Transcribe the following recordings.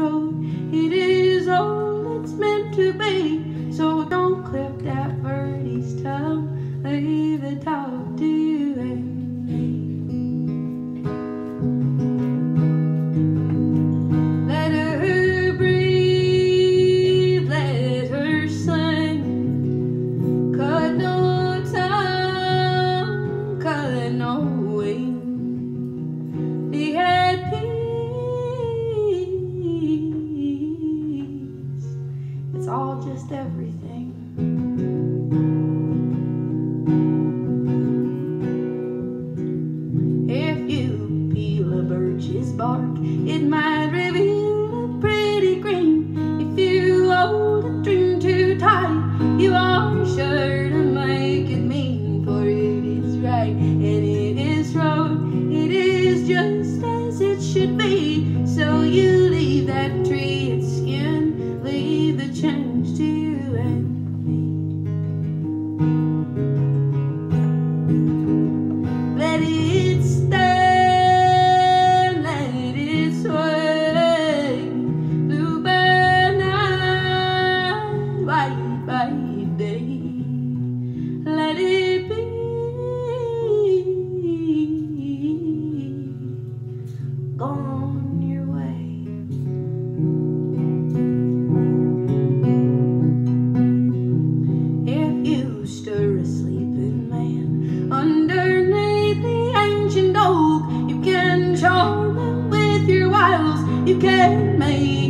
control. all just everything. If you peel a birch's bark, it might reveal a pretty green. If you hold a dream too tight, you are sure to make it. Let it be. Gone your way. If you stir a sleeping man underneath the ancient oak, you can charm him with your wiles. You can make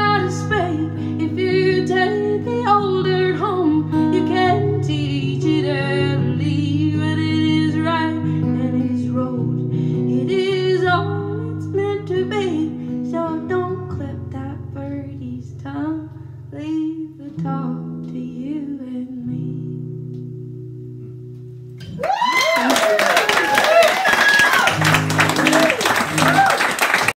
talk to you.